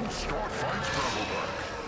Don't start fights, Travelback.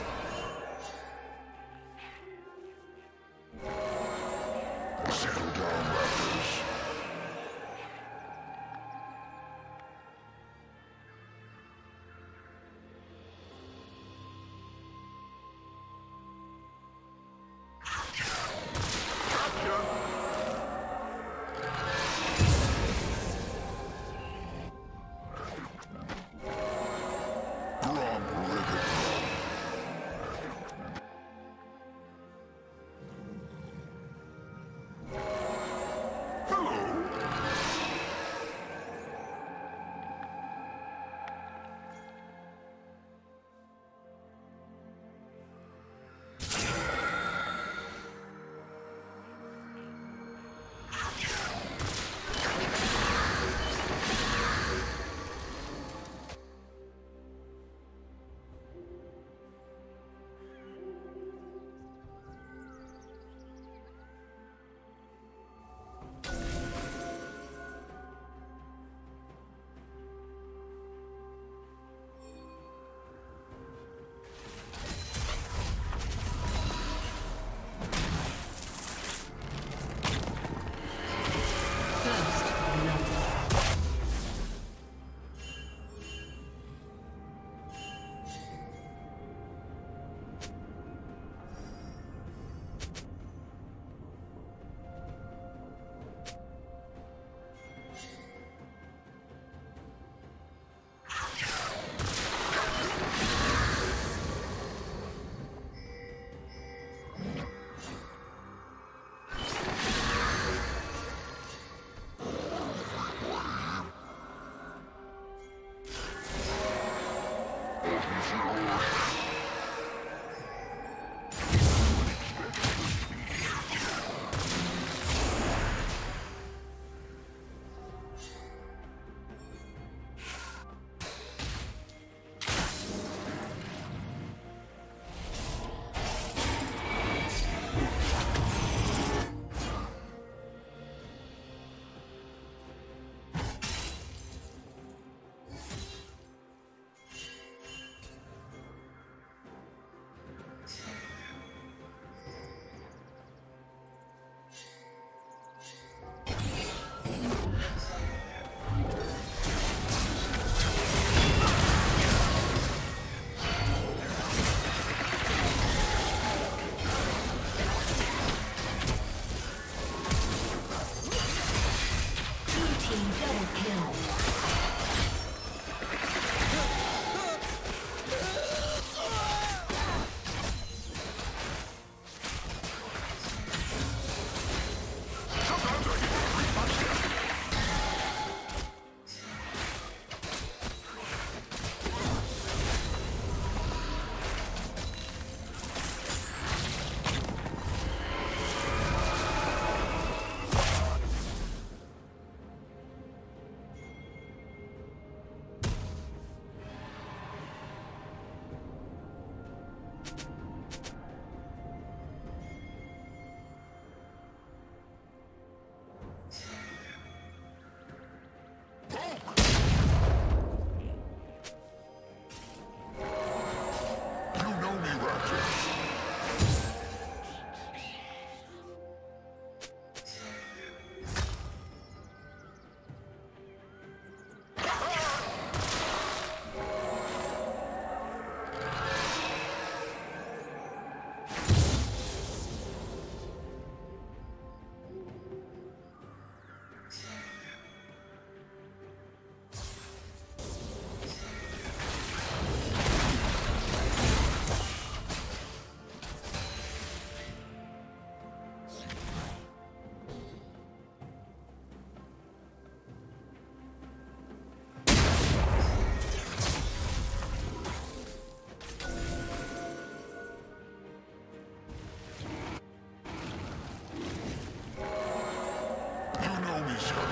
Sure.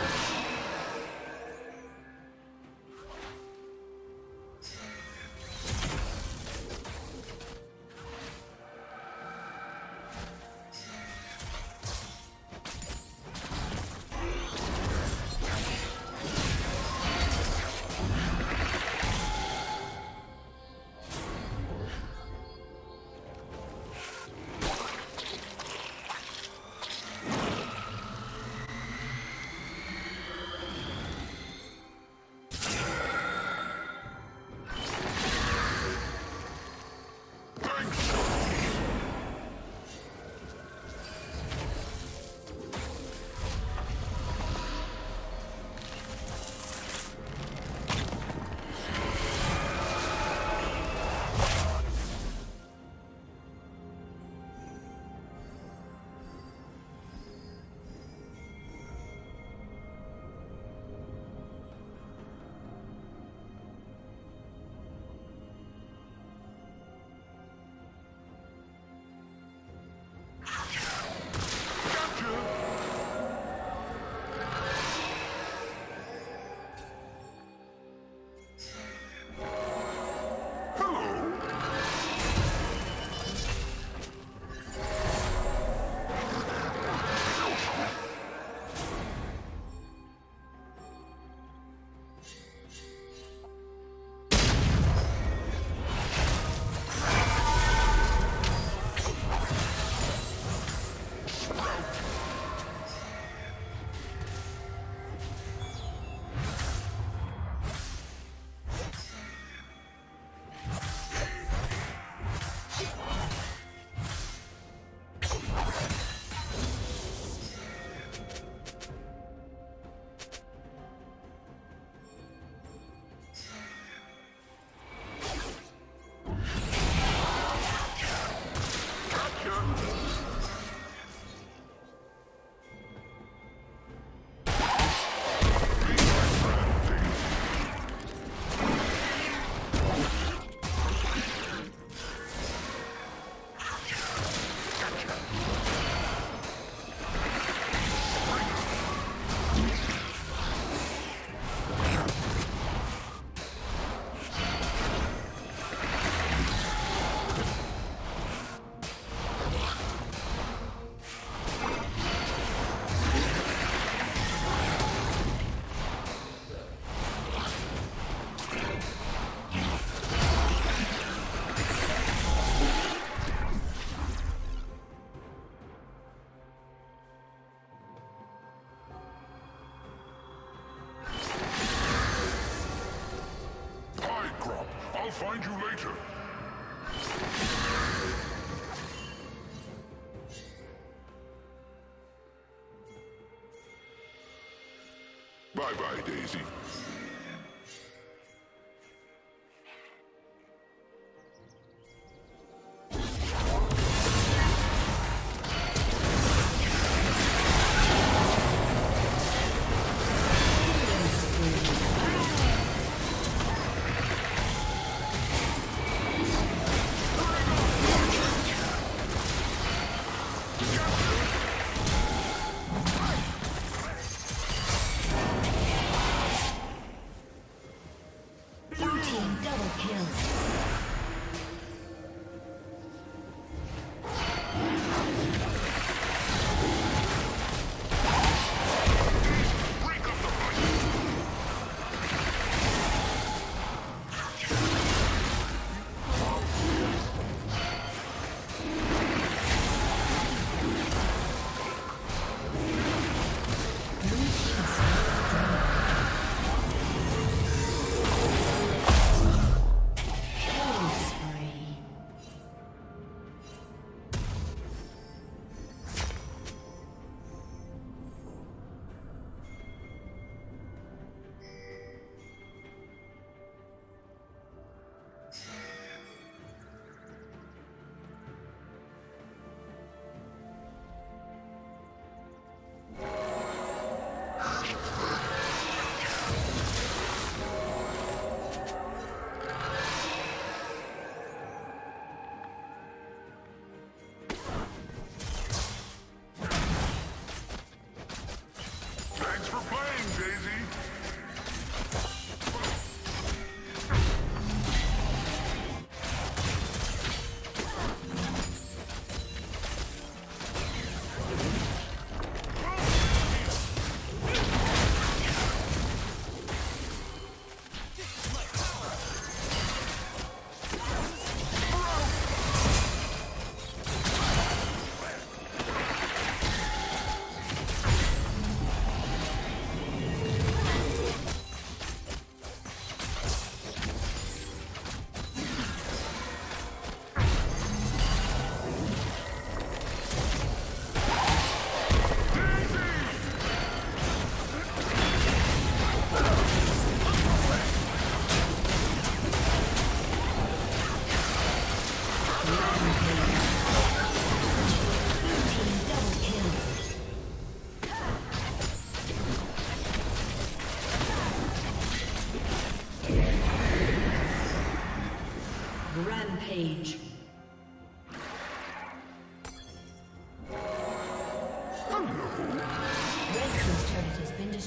I'll find you later.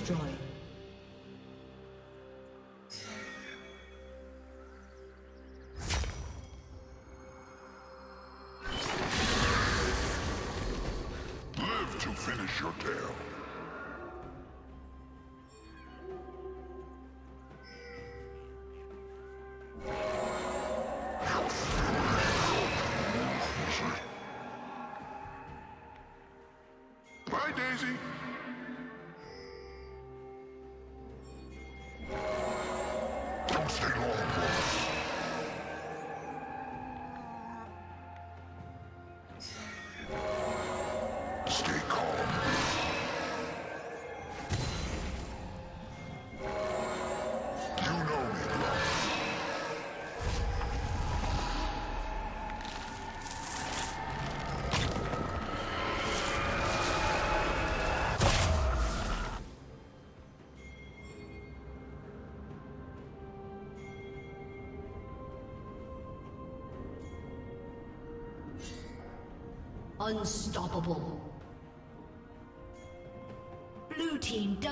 Destroyed. Stay calm. You know me, Bluff. Unstoppable.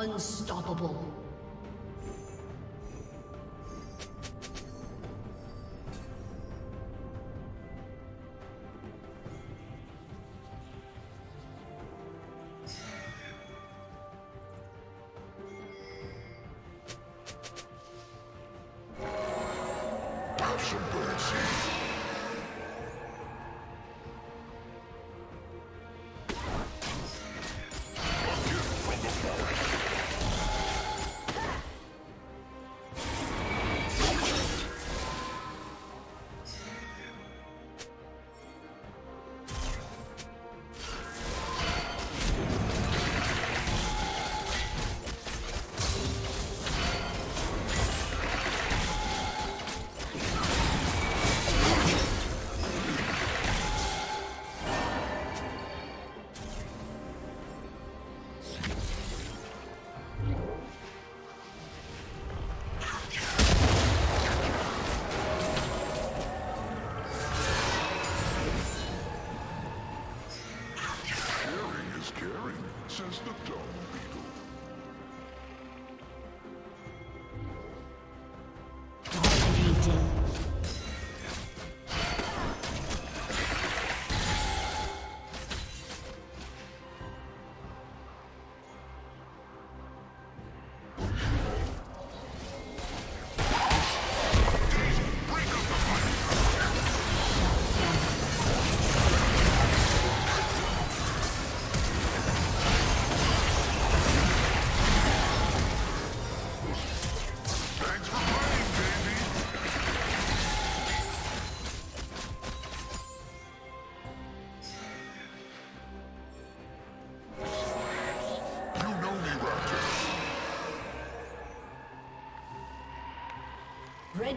Unstoppable.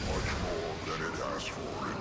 Much more than it asks for